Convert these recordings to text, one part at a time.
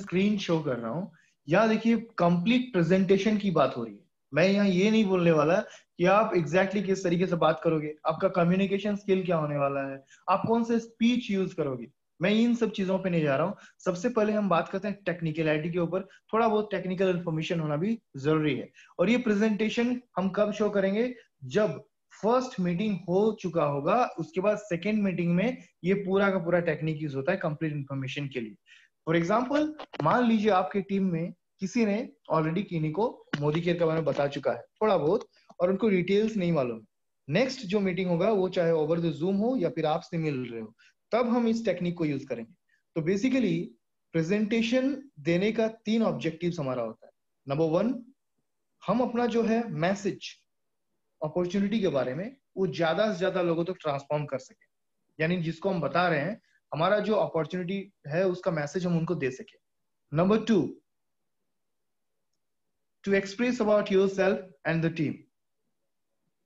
Screen show कर रहा हूँ। यहाँ देखिए कंप्लीट प्रेजेंटेशन की बात हो रही है। मैं यहाँ ये नहीं बोलने वाला कि आप एग्जैक्टली exactly किस तरीके से बात करोगे। आपका कम्युनिकेशन स्किल क्या होने वाला है? आप कौन से स्पीच यूज़ करोगे? मैं इन सब चीज़ों पे नहीं जा रहा हूँ। सबसे पहले हम बात करते हैं टेक्निकलिटी के ऊपर। थोड़ा बहुत टेक्निकल इन्फॉर्मेशन होना भी ज़रूरी है। और ये प्रेजेंटेशन हम कब शो करेंगे? जब फ़र्स्ट मीटिंग हो चुका होगा, उसके बाद सेकेंड मीटिंग में ये पूरा का पूरा टेक्निक यूज़ होता है कंप्लीट इन्फॉर्मेशन के लिए। फॉर एग्ज़ाम्पल मान लीजिए आपकी टीम में किसी ने ऑलरेडी किन्हीं को मोदी केयर के बारे में बता चुका है, थोड़ा बहुत, और उनको डिटेल्स नहीं मालूम। नेक्स्ट जो मीटिंग होगा, वो चाहे ओवर द जूम हो या फिर आपसे मिल रहे हो, तब हम इस टेक्निक को यूज़ करेंगे। तो बेसिकली प्रेजेंटेशन देने का तीन ऑब्जेक्टिव हमारा होता है। नंबर वन हम अपना जो है मैसेज अपॉर्चुनिटी के बारे में, वो ज़्यादा से ज़्यादा लोगों तक तो ट्रांसफॉर्म कर सके। यानी जिसको हम बता रहे हैं हमारा जो अपॉर्चुनिटी है, उसका मैसेज हम उनको दे सके। Number two to express about yourself and the team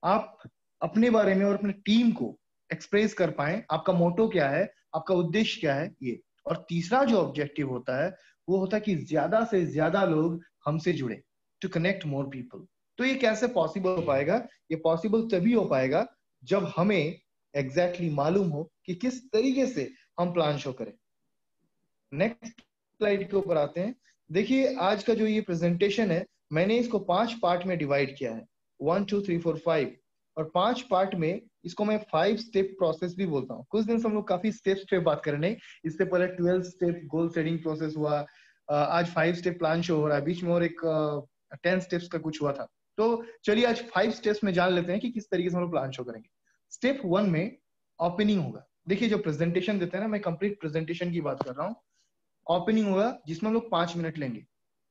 आप अपने बारे में और अपने टीम को एक्सप्रेस कर पाए। आपका मोटो क्या है? आपका उद्देश्य क्या है? ये। और तीसरा जो ऑब्जेक्टिव होता है, वो होता है कि ज़्यादा से ज़्यादा लोग हमसे जुड़े टू कनेक्ट मोर पीपल तो ये कैसे पॉसिबल हो पाएगा? ये पॉसिबल तभी हो पाएगा जब हमें एग्जैक्टली exactly मालूम हो कि किस तरीके से हम प्लान शो करें। नेक्स्ट स्लाइड के ऊपर आते हैं। देखिए, आज का जो ये प्रेजेंटेशन है, मैंने इसको पाँच पार्ट में डिवाइड किया है। One two three four five और पाँच पार्ट में इसको मैं फाइव स्टेप प्रोसेस भी बोलता हूँ। कुछ दिन से हम लोग काफ़ी स्टेप स्टेप बात कर रहे हैं। इससे पहले twelve step goal setting process हुआ। आज फाइव स्टेप प्लान शो हो रहा है। बीच में और एक टेन स्टेप्स का कुछ हुआ था। तो चलिए आज फाइव स्टेप्स में जान लेते हैं कि किस तरीके से हम लोग प्लान शो करेंगे। स्टेप वन में ओपनिंग होगा। देखिए, जो प्रेजेंटेशन देते हैं ना, मैं कंप्लीट प्रेजेंटेशन की बात कर रहा हूँ। ओपनिंग होगा जिसमें हम लोग पाँच मिनट लेंगे।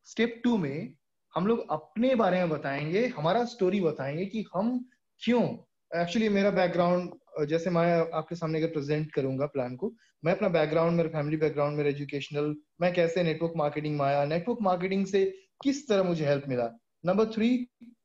स्टेप टू में हम लोग अपने बारे में बताएँगे, हमारा स्टोरी बताएँगे कि हम क्यों एक्चुअली मेरा बैकग्राउंड जैसे मैं आपके सामने अगर प्रेजेंट करूँगा प्लान को, मैं अपना बैकग्राउंड मेरा फैमिली बैकग्राउंड मेरा एजुकेशनल मैं कैसे नेटवर्क मार्केटिंग में आया नेटवर्क मार्केटिंग से किस तरह मुझे हेल्प मिला? नंबर थ्री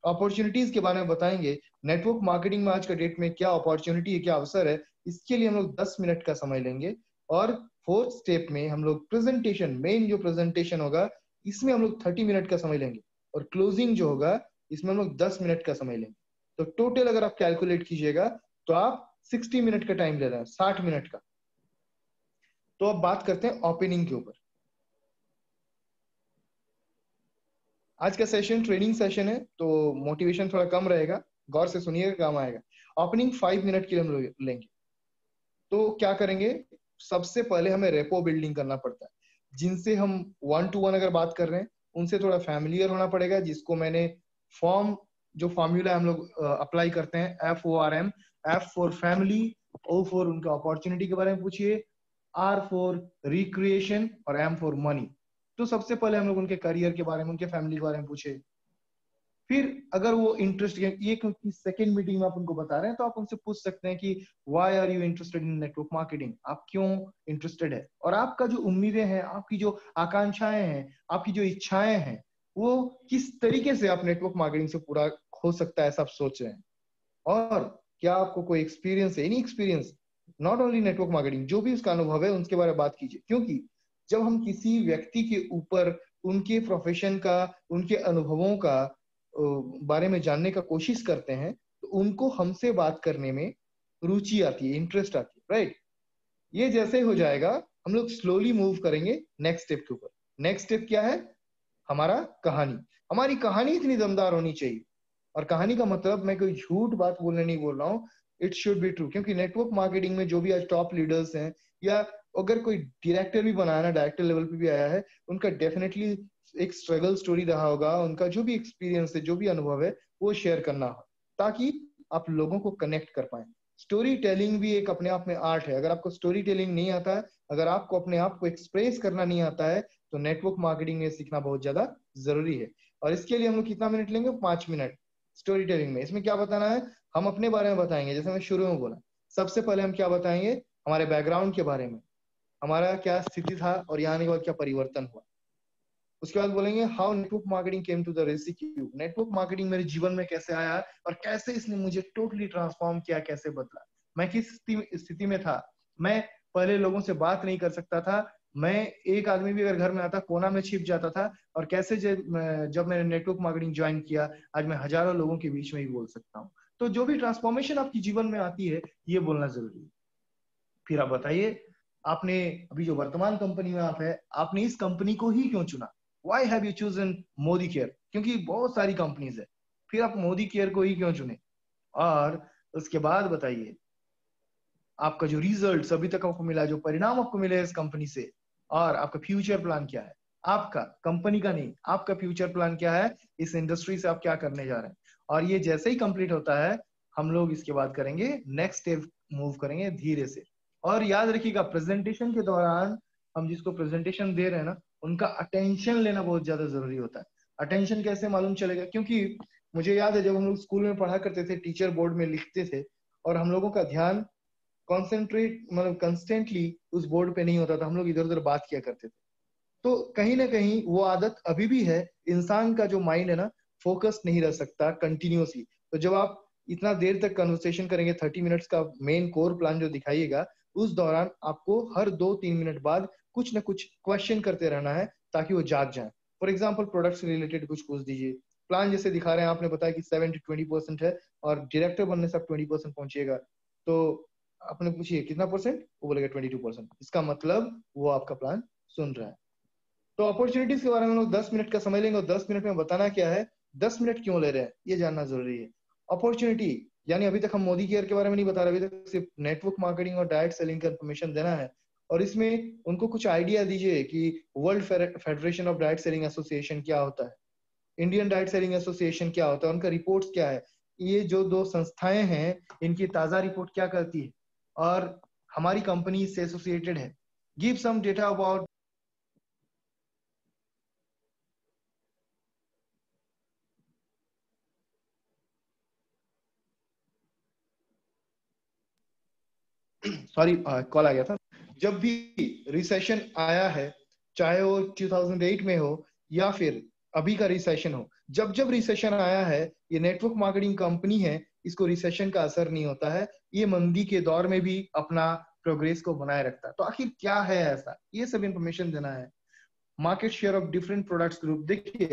अपॉर्चुनिटीज़ के बारे में बताएँगे। नेटवर्क मार्केटिंग में आज का डेट में क्या अपॉर्चुनिटी है क्या अवसर है? इसके लिए हम लोग दस मिनट का समय लेंगे। और फोर्थ स्टेप में हम लोग प्रेजेंटेशन मेन जो प्रेजेंटेशन होगा, इसमें हम लोग थर्टी मिनट का समय लेंगे। और क्लोजिंग जो होगा, इसमें हम लोग दस मिनट का समय लेंगे। तो टोटल अगर आप कैलकुलेट कीजिएगा तो आप सिक्सटी मिनट का टाइम ले रहे हैं, साठ मिनट का। तो अब बात करते हैं ओपनिंग के ऊपर। आज का सेशन ट्रेनिंग सेशन है तो मोटिवेशन थोड़ा कम रहेगा, गौर से सुनिएगा, काम आएगा। ओपनिंग फाइव मिनट के लिए हम लोग लेंगे। तो क्या करेंगे? सबसे पहले हमें रेपो बिल्डिंग करना पड़ता है। जिनसे हम वन टू वन अगर बात कर रहे हैं, उनसे थोड़ा फैमिलियर होना पड़ेगा, जिसको मैंने फॉर्म जो फॉर्मूला हम लोग अप्लाई करते हैं F O R M F for family O for उनका अपॉर्चुनिटी के बारे में पूछिए आर फॉर रिक्रिएशन और एम फॉर मनी तो सबसे पहले हम लोग उनके करियर के बारे में, उनके फैमिली के बारे में पूछे फिर अगर वो इंटरेस्ट ये क्योंकि सेकेंड मीटिंग में आप उनको बता रहे हैं तो आप उनसे पूछ सकते हैं कि why are you interested in network marketing आप क्यों इंटरेस्टेड है? और आपका जो उम्मीदें हैं, आपकी जो आकांक्षाएँ हैं, आपकी जो इच्छाएँ हैं, वो किस तरीके से आप नेटवर्क मार्केटिंग से पूरा हो सकता है ऐसा आप सोच रहे हैं? और क्या आपको कोई एक्सपीरियंस है any experience not only network marketing जो भी उसका अनुभव है उनके बारे में बात कीजिए। क्योंकि जब हम किसी व्यक्ति के ऊपर, उनके प्रोफेशन का, उनके अनुभवों का बारे में जानने का कोशिश करते हैं तो उनको हमसे बात करने में रुचि आती है इंटरेस्ट आती है राइट ये जैसे हो जाएगा, हम लोग स्लोली मूव करेंगे नेक्स्ट स्टेप के ऊपर। नेक्स्ट स्टेप क्या है? हमारा कहानी। हमारी कहानी इतनी दमदार होनी चाहिए। और कहानी का मतलब मैं कोई झूठ बात बोलने नहीं बोल रहा हूँ। इट शुड बी ट्रू क्योंकि नेटवर्क मार्केटिंग में जो भी आज टॉप लीडर्स हैं, या अगर कोई डायरेक्टर भी बनाया ना डायरेक्टर लेवल पे भी आया है, उनका डेफिनेटली एक स्ट्रगल स्टोरी रहा होगा, उनका जो भी एक्सपीरियंस है, जो भी अनुभव है, वो शेयर करना हो, ताकि आप लोगों को कनेक्ट कर पाए। स्टोरी टेलिंग भी एक अपने आप में आर्ट है। अगर आपको स्टोरी टेलिंग नहीं आता है, अगर आपको अपने आप को एक्सप्रेस करना नहीं आता है तो नेटवर्क मार्केटिंग में सीखना बहुत ज़्यादा ज़रूरी है। और इसके लिए हम लोग कितना मिनट लेंगे? पाँच मिनट स्टोरी टेलिंग में। इसमें क्या बताना है? हम अपने बारे में बताएँगे, जैसे मैं शुरू में बोला। सबसे पहले हम क्या बताएँगे? हमारे बैकग्राउंड के बारे में। हमारा क्या स्थिति था और यहाँ आने के बाद क्या परिवर्तन हुआ? उसके बाद बोलेंगे how network marketing came to the rescue network marketing मेरे जीवन में कैसे आया और कैसे इसने मुझे टोटली ट्रांसफॉर्म किया, कैसे बदला? मैं किस स्थिति में था? मैं पहले लोगों से बात नहीं कर सकता था। मैं एक आदमी भी अगर घर में आता, कोना में छिप जाता था और कैसे जब मैंने नेटवर्क मार्केटिंग ज्वाइन किया, आज मैं हज़ारों लोगों के बीच में ही बोल सकता हूँ। तो जो भी ट्रांसफॉर्मेशन आपकी जीवन में आती है, ये बोलना ज़रूरी है। फिर आप बताइए, आपने, अभी जो वर्तमान कंपनी में आप है, आपने इस कंपनी को ही क्यों चुना? Why have you chosen Modicare क्योंकि बहुत सारी कंपनीज़ है। फिर आप मोदी केयर को ही क्यों चुने? और उसके बाद बताइए, आपका जो रिज़ल्ट अभी तक आपको मिला, जो परिणाम आपको मिले इस कंपनी से, और आपका फ्यूचर प्लान क्या है? आपका कंपनी का नहीं, आपका फ्यूचर प्लान क्या है? इस इंडस्ट्री से आप क्या करने जा रहे हैं? और ये जैसे ही कंप्लीट होता है, हम लोग इसके बाद करेंगे नेक्स्ट स्टेप मूव करेंगे धीरे से। और याद रखिएगा प्रेजेंटेशन के दौरान हम जिसको प्रेजेंटेशन दे रहे हैं ना उनका अटेंशन लेना बहुत ज़्यादा ज़रूरी होता है। अटेंशन कैसे मालूम चलेगा? क्योंकि मुझे याद है जब हम लोग स्कूल में पढ़ा करते थे टीचर बोर्ड में लिखते थे और हम लोगों का ध्यान कॉन्सेंट्रेट मतलब कंस्टेंटली उस बोर्ड पे नहीं होता था, हम लोग इधर उधर बात किया करते थे। तो कहीं ना कहीं वो आदत अभी भी है, इंसान का जो माइंड है ना फोकस नहीं रह सकता कंटिन्यूसली तो जब आप इतना देर तक कन्वर्सेशन करेंगे थर्टी मिनट्स का मेन कोर प्लान जो दिखाइएगा, उस दौरान आपको हर दो तीन मिनट बाद कुछ ना कुछ क्वेश्चन करते रहना है ताकि वो जाग जाए। फॉर एग्ज़ाम्पल प्रोडक्ट से रिलेटेड कुछ पूछ दीजिए। प्लान जैसे दिखा रहे हैं, आपने बताया कि सेवन टू ट्वेंटी परसेंट है और डायरेक्टर बनने से आप ट्वेंटी परसेंट पहुंचिएगा। तो आपने पूछिए, कितना परसेंट वो बोलेगा ट्वेंटी टू परसेंट इसका मतलब वो आपका प्लान सुन रहा है। तो अपॉर्चुनिटीज़ के बारे में हम लोग दस मिनट का समय लेंगे और दस मिनट में बताना क्या है? दस मिनट क्यों ले रहे हैं? ये जानना ज़रूरी है। अपॉर्चुनिटी यानी अभी तक हम मोदी केयर के बारे में नहीं बता रहे, अभी तक सिर्फ़ नेटवर्क मार्केटिंग और डायरेक्ट सेलिंग का इन्फॉर्मेशन देना है। और इसमें उनको कुछ आइडिया दीजिए कि वर्ल्ड फेडरेशन ऑफ़ डाइट सेलिंग एसोसिएशन क्या होता है? इंडियन डाइट सेलिंग एसोसिएशन क्या होता है? उनका रिपोर्ट क्या है? ये जो दो संस्थाएँ हैं, इनकी ताज़ा रिपोर्ट क्या करती है? और हमारी कंपनी से एसोसिएटेड है। Give some data about sorry call आ गया था। जब भी रिसेशन आया है, चाहे वो 2008 में हो या फिर अभी का रिसेशन हो, जब जब रिसेशन आया है, ये नेटवर्क मार्केटिंग कंपनी है, इसको रिसेशन का असर नहीं होता है, ये मंदी के दौर में भी अपना प्रोग्रेस को बनाए रखता है। तो आखिर क्या है ऐसा? ये सब इंफॉर्मेशन देना है। Market share of different products group देखिए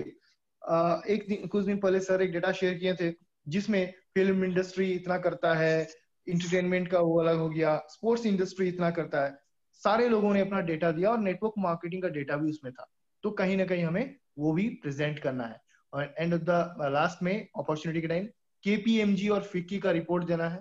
एक दिन, कुछ दिन पहले सर एक डेटा शेयर किए थे, जिसमें फ़िल्म इंडस्ट्री इतना करता है इंटरटेनमेंट का वो अलग हो गया स्पोर्ट्स इंडस्ट्री इतना करता है। सारे लोगों ने अपना डेटा दिया और नेटवर्क मार्केटिंग का डेटा भी उसमें था। तो कहीं ना कहीं हमें वो भी प्रेजेंट करना है। और एंड ऑफ़ द लास्ट में अपॉर्चुनिटी के टाइम केपीएमजी और फिक्की का रिपोर्ट देना है।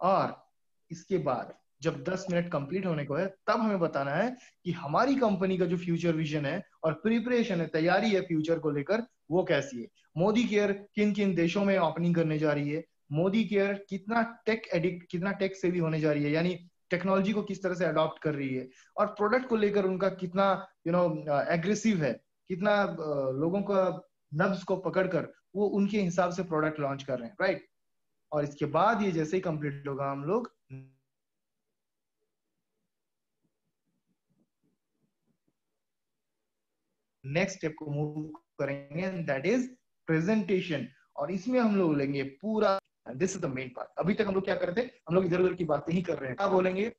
और इसके बाद जब 10 मिनट कंप्लीट होने को है, तब हमें बताना है कि हमारी कंपनी का जो फ्यूचर विजन है और प्रिपरेशन है, तैयारी है फ्यूचर को लेकर, वो कैसी है? मोदी केयर किन किन देशों में ओपनिंग करने जा रही है? मोदी केयर कितना टेक एडिक्ट कितना टेक सेवी होने जा रही है? यानी टेक्नोलॉजी को किस तरह से अडॉप्ट कर रही है और प्रोडक्ट को लेकर उनका कितना यू नो एग्रेसिव है कितना uh, लोगों का नब्ज को पकड़कर वो उनके हिसाब से प्रोडक्ट लॉन्च कर रहे हैं राइट right? और इसके बाद ये जैसे ही कंप्लीट होगा हम लोग नेक्स्ट स्टेप को मूव करेंगे दैट इज़ प्रेजेंटेशन और इसमें हम लोग लेंगे पूरा this is the main part अभी तक हम लोग क्या करते हैं हम लोग इधर उधर की बातें ही कर रहे हैं। क्या बोलेंगे?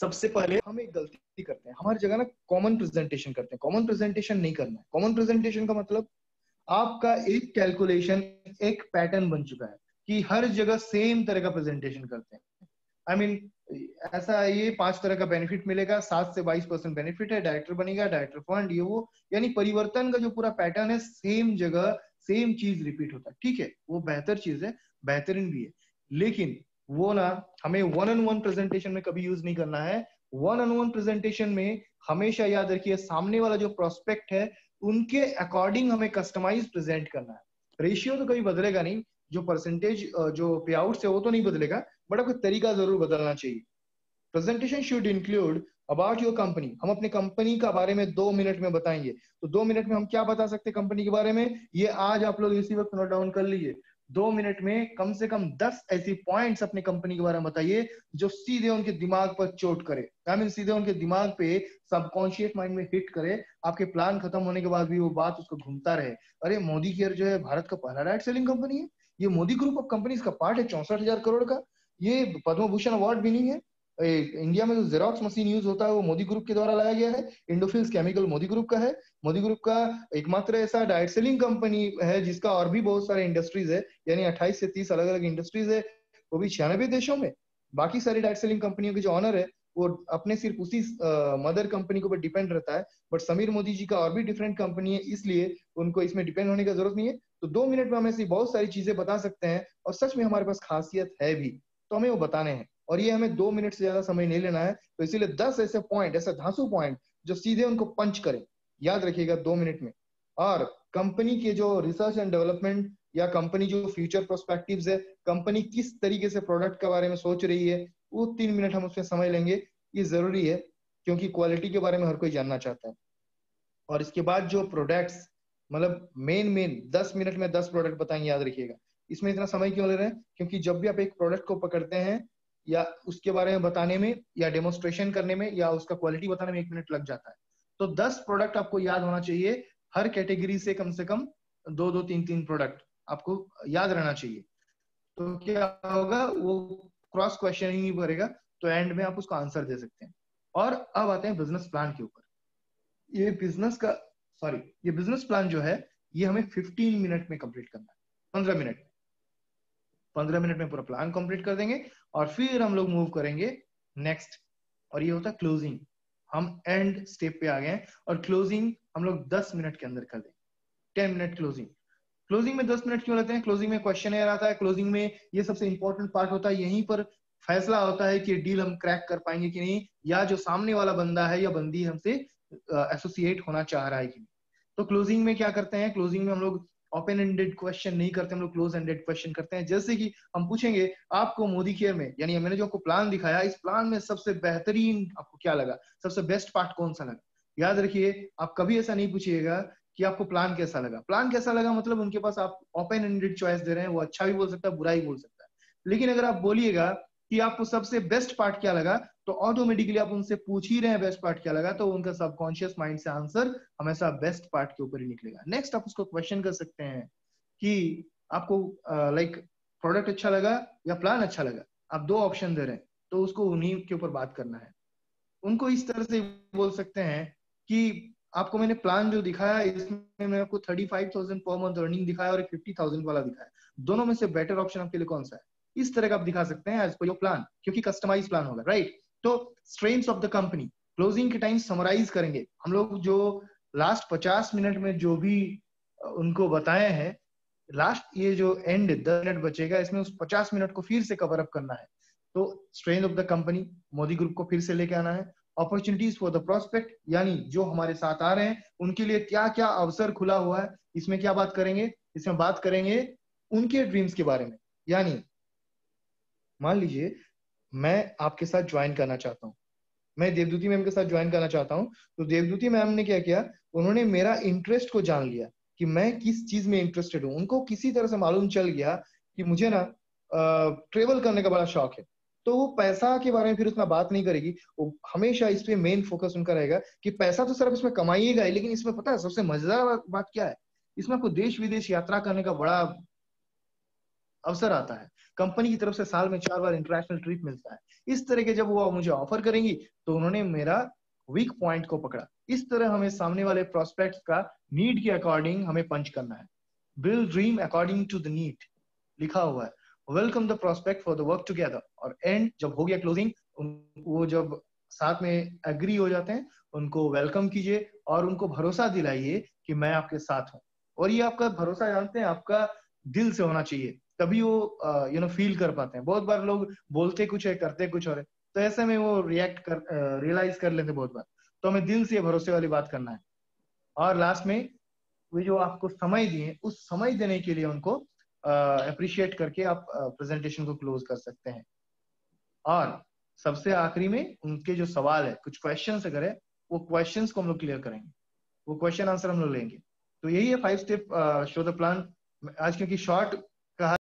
सबसे पहले हम एक गलती करते हैं। हमारी जगह ना कॉमन प्रेजेंटेशन करते हैं। कॉमन प्रेजेंटेशन नहीं करना है। कॉमन प्रेजेंटेशन का मतलब आपका एक कैलकुलेशन एक पैटर्न बन चुका है कि हर जगह सेम तरह का प्रेजेंटेशन करते हैं। आई I मीन mean, ऐसा ये पाँच तरह का बेनिफिट मिलेगा सात से बाईस परसेंट बेनिफिट है डायरेक्टर बनेगा डायरेक्टर फंड ये वो। यानी परिवर्तन का जो पूरा पैटर्न है सेम जगह सेम चीज़ रिपीट होता है। ठीक है? वो बेहतर चीज़ है। बेहतरीन भी है। लेकिन वो ना हमें वन ऑन वन प्रेजेंटेशन में कभी यूज़ नहीं करना है। वन ऑन वन प्रेजेंटेशन में हमेशा याद रखिए, सामने वाला जो प्रोस्पेक्ट है, उनके अकॉर्डिंग हमें कस्टमाइज प्रेजेंट करना है। रेशियो तो कभी बदलेगा नहीं। जो परसेंटेज जो पे आउट है, वो तो नहीं बदलेगा, बट आपको तरीका ज़रूर बदलना चाहिए। Presentation should include about your company हम अपने कंपनी का बारे में दो मिनट में बताएँगे। तो दो मिनट में हम क्या बता सकते हैं कंपनी के बारे में? ये आज आप लोग इसी वक्त नोट डाउन कर लीजिए। दो मिनट में कम से कम दस ऐसी पॉइंट्स अपनी कंपनी के बारे में बताइए, जो सीधे उनके दिमाग पर चोट करे। आई मीन सीधे उनके दिमाग पे सबकॉन्शियस माइंड में हिट करे, आपके प्लान खत्म होने के बाद भी वो बात उसको घूमता रहे। अरे, मोदी केयर जो है, भारत का पहला राइट सेलिंग कंपनी है। ये मोदी ग्रुप ऑफ़ कंपनीज़ का पार्ट है, चौसठ हज़ार करोड़ का। ये पद्म भूषण अवार्ड भी नहीं है। इंडिया में जो जेरोक्स मशीन यूज़ होता है, वो मोदी ग्रुप के द्वारा लाया गया है। इंडोफिल्स केमिकल मोदी ग्रुप का है। मोदी ग्रुप का एकमात्र ऐसा डाइट सेलिंग कंपनी है, जिसका और भी बहुत सारे इंडस्ट्रीज़ है, यानी 28 से 30 अलग अलग इंडस्ट्रीज़ है, वो भी छियानबे देशों में। बाकी सारी डाइट सेलिंग कंपनियों के जो ऑनर है, वो अपने सिर्फ़ उसी मदर कंपनी के ऊपर डिपेंड रहता है। बट समीर मोदी जी का और भी डिफरेंट कंपनी है, इसलिए उनको इसमें डिपेंड होने की ज़रूरत नहीं है। तो दो मिनट में हम ऐसी बहुत सारी चीज़ें बता सकते हैं, और सच में हमारे पास खासियत है भी। तो हमें वो बताने हैं। और ये हमें दो मिनट से ज़्यादा समय नहीं लेना है तो इसीलिए दस ऐसे पॉइंट ऐसे धांसू पॉइंट जो सीधे उनको पंच करें। याद रखिएगा दो मिनट में। और कंपनी के जो रिसर्च एंड डेवलपमेंट या कंपनी जो फ्यूचर प्रोस्पेक्टिव है कंपनी किस तरीके से प्रोडक्ट के बारे में सोच रही है, वो तीन मिनट हम उसमें समय लेंगे। ये ज़रूरी है, क्योंकि क्वालिटी के बारे में हर कोई जानना चाहता है। और इसके बाद जो प्रोडक्ट्स मतलब मेन मेन दस मिनट में दस प्रोडक्ट बताएँगे याद रखिएगा। इसमें इतना समय क्यों ले रहे हैं? क्योंकि जब भी आप एक प्रोडक्ट को पकड़ते हैं या उसके बारे में बताने में या डेमोन्स्ट्रेशन करने में या उसका क्वालिटी बताने में एक मिनट लग जाता है। तो दस प्रोडक्ट आपको याद होना चाहिए। हर कैटेगरी से कम से कम दो दो, तीन तीन प्रोडक्ट आपको याद रहना चाहिए। तो क्या होगा? वो क्रॉस क्वेश्चन ही नहीं करेगा तो एंड में आप उसका आंसर दे सकते हैं। और अब आते हैं बिज़नेस प्लान के ऊपर। ये बिज़नेस का सॉरी ये बिज़नेस प्लान जो है, ये हमें 15 मिनट में कंप्लीट करना है। 15 मिनट में। 15 मिनट में पूरा प्लान कंप्लीट कर देंगे। और फिर हम लोग मूव करेंगे नेक्स्ट और ये होता है क्लोजिंग हम एंड स्टेप पे आ गए और क्लोजिंग हम लोग 10 मिनट के अंदर कर देंगे। 10 मिनट क्लोजिंग क्लोजिंग में 10 मिनट क्यों लेते हैं? क्लोजिंग में क्वेश्चन आता है। क्लोजिंग में ये सबसे इंपॉर्टेंट पार्ट होता है। यहीं पर फैसला होता है कि डील हम क्रैक कर पाएँगे कि नहीं, या जो सामने वाला बंदा है या बंदी हमसे एसोसिएट होना चाह रहा है कि नहीं। तो क्लोजिंग में क्या करते हैं? क्लोजिंग में हम लोग ओपन एंडेड क्वेश्चन नहीं करते, हम लोग क्लोज एंडेड क्वेश्चन करते हैं। जैसे कि हम पूछेंगे, आपको मोदी केयर में, यानी मैंने जो आपको प्लान दिखाया, इस प्लान में सबसे बेहतरीन आपको क्या लगा? सबसे बेस्ट पार्ट कौन सा लगा? याद रखिए, आप कभी ऐसा नहीं पूछिएगा कि आपको प्लान कैसा लगा। प्लान कैसा लगा मतलब उनके पास आप ओपन एंडेड चॉइस दे रहे हैं, वो अच्छा भी बोल सकता है, बुरा ही बोल सकता है। लेकिन अगर आप बोलिएगा कि आपको सबसे बेस्ट पार्ट क्या लगा तो ऑटोमेटिकली आप उनसे पूछ ही रहे हैं बेस्ट पार्ट क्या लगा तो उनका सबकॉन्शियस माइंड से आंसर हमेशा बेस्ट पार्ट के ऊपर ही निकलेगा। नेक्स्ट आप उसको क्वेश्चन कर सकते हैं कि आपको लाइक प्रोडक्ट अच्छा लगा या प्लान अच्छा लगा? आप दो ऑप्शन दे रहे हैं तो उसको उन्हीं के ऊपर बात करना है। उनको इस तरह से बोल सकते हैं कि आपको मैंने प्लान जो दिखाया, इसमें मैंने आपको thirty five thousand per month earning दिखाया और फिफ्टी थाउज़ेंड वाला दिखाया। दोनों में से बेटर ऑप्शन आपके लिए कौन सा है? इस तरह का आप दिखा सकते हैं एज पर योर प्लान क्योंकि कस्टमाइज प्लान होगा राइट तो strength of the company closing के टाइम समराइज करेंगे। हम लोग जो लास्ट पचास मिनट में जो भी उनको बताए हैं लास्ट ये जो एंड दस मिनट बचेगा, इसमें उस पचास मिनट को फिर से कवर अप करना है। तो strength of the company Modi group को फिर से लेके आना है। अपॉर्चुनिटीज़ फॉर द प्रोस्पेक्ट यानी जो हमारे साथ आ रहे हैं, उनके लिए क्या क्या अवसर खुला हुआ है, इसमें क्या बात करेंगे? इसमें बात करेंगे उनके ड्रीम्स के बारे में। यानी, मान लीजिए मैं आपके साथ ज्वाइन करना चाहता हूँ। मैं देवदूती मैम के साथ ज्वाइन करना चाहता हूँ। तो देवदूती मैम ने क्या किया? उन्होंने मेरा इंटरेस्ट को जान लिया कि मैं किस चीज़ में इंटरेस्टेड हूँ। उनको किसी तरह से मालूम चल गया कि मुझे ना ट्रेवल करने का बड़ा शौक है। तो वो पैसा के बारे में फिर उतना बात नहीं करेगी। वो हमेशा इस पे मेन फोकस उनका रहेगा कि पैसा तो सिर्फ़ इसमें कमाइएगा लेकिन इसमें पता है सबसे मज़ेदार बात क्या है? इसमें आपको देश विदेश यात्रा करने का बड़ा अवसर आता है। कंपनी की तरफ़ से साल में चार बार इंटरनेशनल ट्रिप मिलता है। इस तरह के जब वो मुझे ऑफ़र करेंगी तो उन्होंने मेरा वीक पॉइंट को पकड़ा। इस तरह हमें सामने वाले प्रोस्पेक्ट का नीड के अकॉर्डिंग हमें पंच करना है। Build dream according to the need लिखा हुआ है। Welcome the prospect for the work together और एंड जब हो गया क्लोजिंग वो जब साथ में एग्री हो जाते हैं, उनको वेलकम कीजिए और उनको भरोसा दिलाइए कि मैं आपके साथ हूँ। और ये आपका भरोसा जानते हैं, आपका दिल से होना चाहिए। तभी वो यू नो फील कर पाते हैं। बहुत बार लोग बोलते कुछ है, करते कुछ और है। तो ऐसे में वो रिएक्ट कर रियलाइज़ कर लेते बहुत बार। तो हमें दिल से भरोसे वाली बात करना है। और लास्ट में, वे जो आपको समय दिए, उस समय देने के लिए उनको अप्रिशिएट करके आप प्रेजेंटेशन को क्लोज कर सकते हैं। और सबसे आखिरी में उनके जो सवाल है, कुछ क्वेश्चन अगर है, वो क्वेश्चन को हम लोग क्लियर करेंगे। वो क्वेश्चन आंसर हम लोग लेंगे। तो यही है five step show the plan आज क्योंकि शॉर्ट